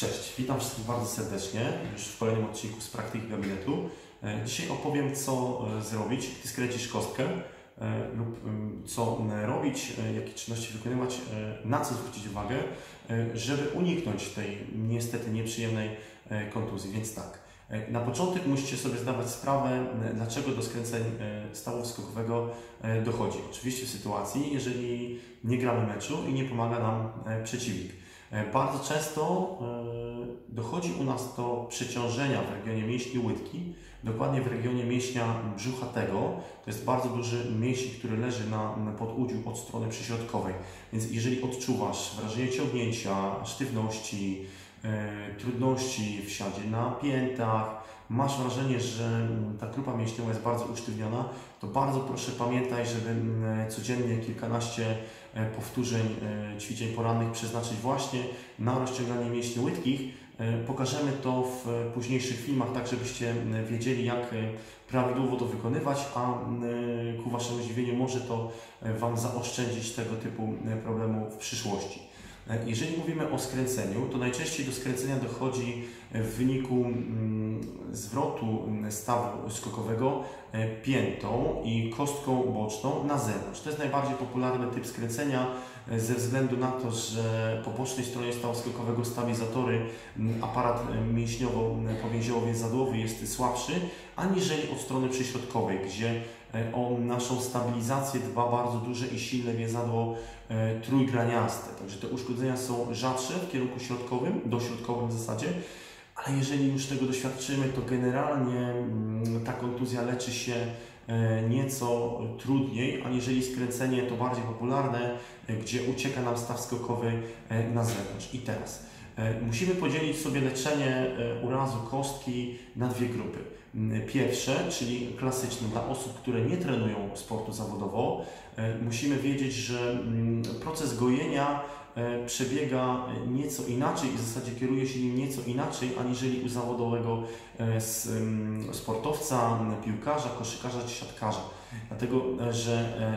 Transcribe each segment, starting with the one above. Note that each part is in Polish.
Cześć, witam wszystkich bardzo serdecznie już w kolejnym odcinku z praktyki gabinetu. E, Dzisiaj opowiem, co e, zrobić, gdy skręcisz kostkę e, lub co robić, jakie czynności wykonywać, na co zwrócić uwagę, żeby uniknąć tej niestety nieprzyjemnej kontuzji. Więc tak, na początek musicie sobie zdawać sprawę, dlaczego do skręceń stawu skokowego dochodzi. Oczywiście w sytuacji, jeżeli nie gramy meczu i nie pomaga nam przeciwnik. E, Bardzo często e, dochodzi u nas do przeciążenia w regionie mięśni łydki, dokładnie w regionie mięśnia brzuchatego. To jest bardzo duży mięsień, który leży na, podudziu od strony przyśrodkowej. Więc jeżeli odczuwasz wrażenie ciągnięcia, sztywności, e, trudności w siadzie na piętach, masz wrażenie, że mm, ta grupa mięśniowa jest bardzo usztywniona, to bardzo proszę pamiętaj, żeby mm, codziennie kilkanaście e, powtórzeń e, ćwiczeń porannych przeznaczyć właśnie na rozciąganie mięśni łydkich. E, Pokażemy to w późniejszych filmach, tak żebyście m, wiedzieli, jak prawidłowo to wykonywać, a ku Waszemu zdziwieniu może to Wam zaoszczędzić tego typu problemu w przyszłości. E, Jeżeli mówimy o skręceniu, to najczęściej do skręcenia dochodzi w wyniku mm, zwrotu mm, stawu skokowego e, piętą i kostką boczną na zewnątrz. To jest najbardziej popularny typ skręcenia e, ze względu na to, że po bocznej stronie stawu skokowego stabilizatory, aparat e, mięśniowo-powięziowo-więzadłowy jest słabszy, aniżeli od strony przyśrodkowej, gdzie e, o naszą stabilizację dba bardzo duże i silne więzadło e, trójgraniaste. Także te uszkodzenia są rzadsze w kierunku środkowym, dośrodkowym w zasadzie, ale jeżeli już tego doświadczymy, to generalnie mm, ta kontuzja leczy się e, nieco trudniej, aniżeli skręcenie to bardziej popularne, e, gdzie ucieka nam staw skokowy e, na zewnątrz. I teraz e, musimy podzielić sobie leczenie e, urazu kostki na dwie grupy. Mm, Pierwsze, czyli klasyczne dla osób, które nie trenują sportu zawodowo, e, musimy wiedzieć, że mm, proces gojenia e, przebiega nieco inaczej i w zasadzie kieruje się nim nieco inaczej aniżeli u zawodowego e, mm, sportowca, piłkarza, koszykarza czy siatkarza. Dlatego, e, że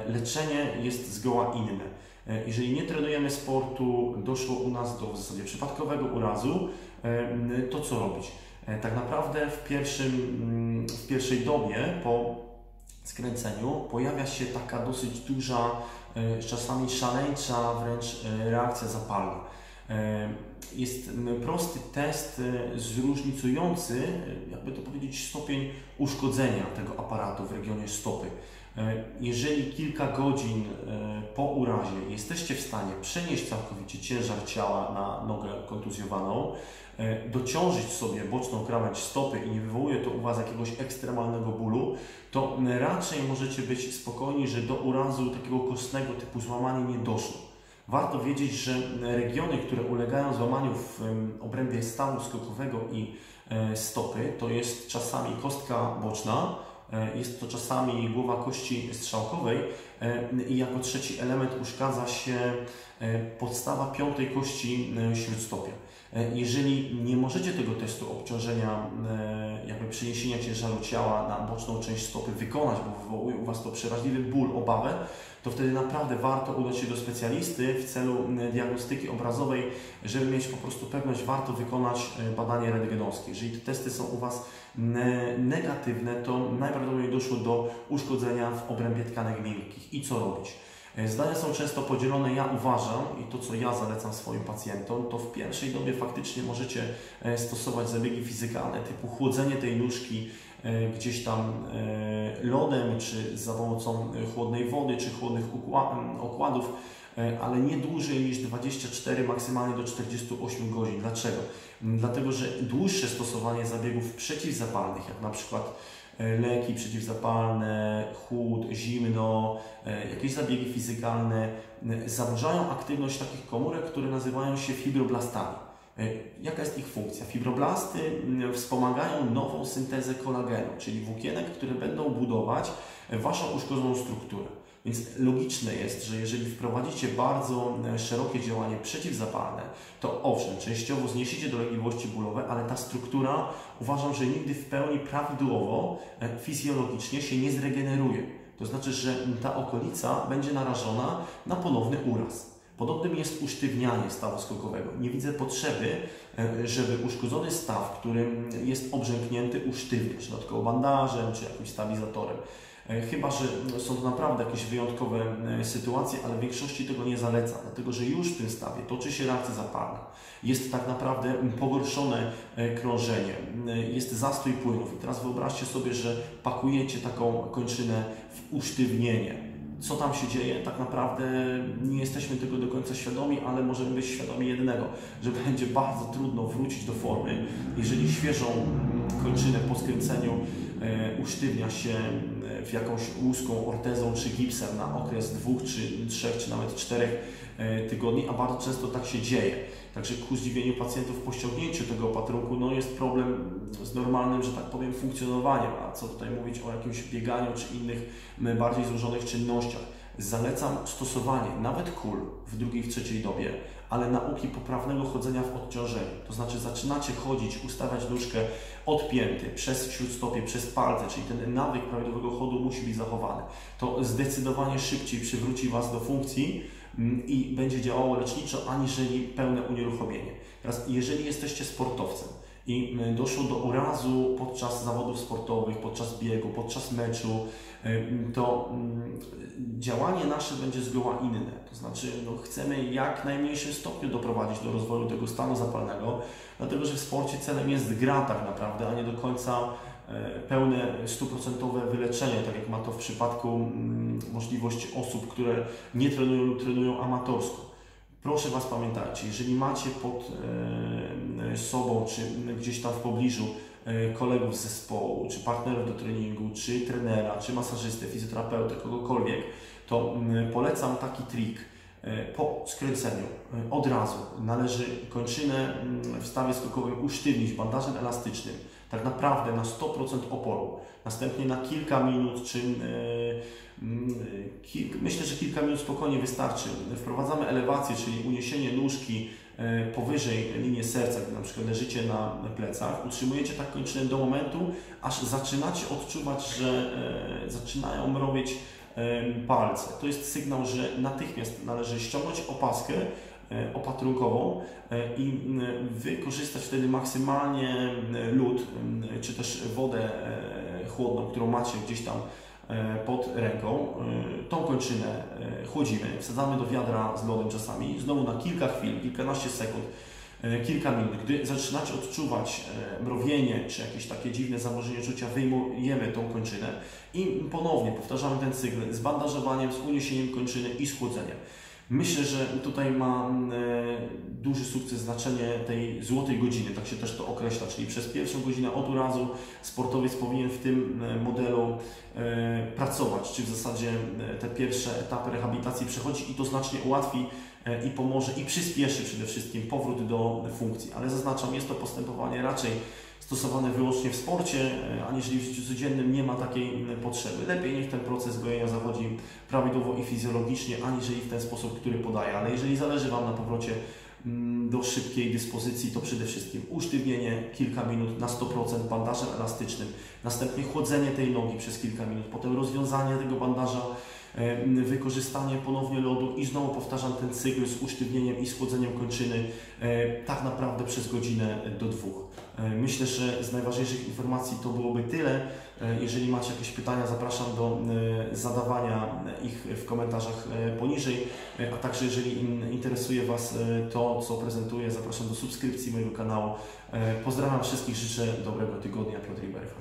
e, leczenie jest zgoła inne. E, Jeżeli nie trenujemy sportu, doszło u nas do w zasadzie przypadkowego urazu, e, to co robić? E, Tak naprawdę w, pierwszym, mm, w pierwszej dobie po skręceniu pojawia się taka dosyć duża, czasami szaleńcza wręcz reakcja zapalna. Jest prosty test e, zróżnicujący, e, jakby to powiedzieć, stopień uszkodzenia tego aparatu w regionie stopy. E, Jeżeli kilka godzin po urazie jesteście w stanie przenieść całkowicie ciężar ciała na nogę kontuzjowaną, dociążyć sobie boczną krawędź stopy i nie wywołuje to u Was jakiegoś ekstremalnego bólu, to raczej możecie być spokojni, że do urazu takiego kostnego typu złamania nie doszło. Warto wiedzieć, że regiony, które ulegają złamaniu w obrębie stawu skokowego i e, stopy, to jest czasami kostka boczna, e, jest to czasami głowa kości strzałkowej e, i jako trzeci element uszkadza się e, podstawa piątej kości e, śródstopia. E, Jeżeli nie możecie tego testu obciążenia, e, jakby przeniesienia ciężaru ciała na boczną część stopy wykonać, bo wywołuje u Was to przeraźliwy ból, obawę, to wtedy naprawdę warto udać się do specjalisty w celu diagnostyki obrazowej, żeby mieć po prostu pewność, warto wykonać e, badanie rentgenowskie. Jeżeli te testy są u Was ne- negatywne, to najprawdopodobniej doszło do uszkodzenia w obrębie tkanek miękkich. I co robić? E, Zdania są często podzielone. Ja uważam i to, co ja zalecam swoim pacjentom, to w pierwszej dobie faktycznie możecie e, stosować zabiegi fizykalne typu chłodzenie tej nóżki e, gdzieś tam lodem, czy za pomocą chłodnej wody, czy chłodnych okładów, ale nie dłużej niż 24, maksymalnie do 48 godzin. Dlaczego? Dlatego, że dłuższe stosowanie zabiegów przeciwzapalnych, jak na przykład leki przeciwzapalne, chłód, zimno, e, jakieś zabiegi fizykalne e, zaburzają aktywność takich komórek, które nazywają się fibroblastami. E, Jaka jest ich funkcja? Fibroblasty mm, wspomagają nową syntezę kolagenu, czyli włókienek, które będą budować e, Waszą uszkodzoną strukturę. Więc logiczne jest, że jeżeli wprowadzicie bardzo e, szerokie działanie przeciwzapalne, to owszem, częściowo zniesiecie dolegliwości bólowe, ale ta struktura uważam, że nigdy w pełni prawidłowo, e, fizjologicznie się nie zregeneruje. To znaczy, że ta okolica będzie narażona na ponowny uraz. Podobnym jest usztywnianie stawu skokowego. Nie widzę potrzeby, e, żeby uszkodzony staw, którym jest obrzęknięty, usztywniać dodatkowo bandażem czy jakimś stabilizatorem. E, chyba, że są to naprawdę jakieś wyjątkowe e, sytuacje, ale w większości tego nie zaleca, dlatego że już w tym stawie toczy się reakcja zapalna. Jest tak naprawdę pogorszone krążenie, jest zastój płynów. I teraz wyobraźcie sobie, że pakujecie taką kończynę w usztywnienie co tam się dzieje, tak naprawdę nie jesteśmy tego do końca świadomi, ale możemy być świadomi jednego, że będzie bardzo trudno wrócić do formy, jeżeli świeżą kończynę po skręceniu e, usztywnia się e, w jakąś łuską ortezą czy gipsem na okres dwóch, czy trzech, czy nawet czterech e, tygodni, a bardzo często tak się dzieje. Także ku zdziwieniu pacjentów po ściągnięciu tego opatrunku no jest problem z normalnym, że tak powiem, funkcjonowaniem, a co tutaj mówić o jakimś bieganiu czy innych bardziej złożonych czynnościach. Zalecam stosowanie nawet kul w drugiej, w trzeciej dobie, ale nauki poprawnego chodzenia w odciążeniu. To znaczy zaczynacie chodzić, ustawiać nóżkę od pięty, przez śródstopie, przez palce, czyli ten nawyk prawidłowego chodu musi być zachowany. To zdecydowanie szybciej przywróci Was do funkcji, Mm, i będzie działało leczniczo, aniżeli pełne unieruchomienie. Teraz, jeżeli jesteście sportowcem i doszło do urazu podczas zawodów sportowych, podczas biegu, podczas meczu, to mm, działanie nasze będzie zgoła inne. To znaczy, no, chcemy jak najmniejszym stopniu doprowadzić do rozwoju tego stanu zapalnego, dlatego że w sporcie celem jest gra tak naprawdę, a nie do końca E, pełne, stuprocentowe wyleczenie, tak jak ma to w przypadku możliwości osób, które nie trenują lub trenują amatorsko. Proszę Was pamiętajcie, jeżeli macie pod e, sobą, czy gdzieś tam w pobliżu e, kolegów z zespołu, czy partnerów do treningu, czy trenera, czy masażystę, fizjoterapeutę, kogokolwiek, to mm, polecam taki trik. Po skręceniu od razu należy kończynę mm, w stawie skokowym usztywnić bandażem elastycznym tak naprawdę na 100% oporu. Następnie na kilka minut, czy e, myślę, że kilka minut spokojnie wystarczy. Wprowadzamy elewację, czyli uniesienie nóżki e, powyżej linii serca, gdy na przykład leżycie na plecach. Utrzymujecie tak kończynę do momentu, aż zaczynacie odczuwać, że e, zaczynają mrowieć palce. To jest sygnał, że natychmiast należy ściągnąć opaskę, E, opatrunkową i wykorzystać wtedy maksymalnie lód, czy też wodę chłodną, którą macie gdzieś tam pod ręką. Tą kończynę chłodzimy, wsadzamy do wiadra z lodem czasami, znowu na kilka chwil, kilkanaście sekund, kilka minut. Gdy zaczynacie odczuwać mrowienie czy jakieś takie dziwne zamożenie czucia, wyjmujemy tą kończynę i ponownie powtarzamy ten cykl z bandażowaniem, z uniesieniem kończyny i schłodzeniem. Myślę, że tutaj ma e, duży sukces znaczenie tej złotej godziny, tak się też to określa, czyli przez pierwszą godzinę od urazu sportowiec powinien w tym e, modelu e, pracować, czy w zasadzie te pierwsze etapy rehabilitacji przechodzi i to znacznie ułatwi i pomoże i przyspieszy przede wszystkim powrót do funkcji. Ale zaznaczam, jest to postępowanie raczej stosowane wyłącznie w sporcie, e, aniżeli w życiu codziennym nie ma takiej potrzeby. Lepiej niech ten proces gojenia zawodzi prawidłowo i fizjologicznie, aniżeli w ten sposób, który podaje. Ale jeżeli zależy Wam na powrocie do szybkiej dyspozycji, to przede wszystkim usztywnienie kilka minut na 100% bandażem elastycznym, następnie chłodzenie tej nogi przez kilka minut, potem rozwiązanie tego bandaża wykorzystanie ponownie lodu i znowu powtarzam ten cykl z usztywnieniem i schłodzeniem kończyny tak naprawdę przez godzinę do dwóch. Myślę, że z najważniejszych informacji to byłoby tyle. Jeżeli macie jakieś pytania, zapraszam do zadawania ich w komentarzach poniżej, a także jeżeli interesuje Was to, co prezentuję, zapraszam do subskrypcji mojego kanału. Pozdrawiam wszystkich, życzę dobrego tygodnia, Piotr Ibercha.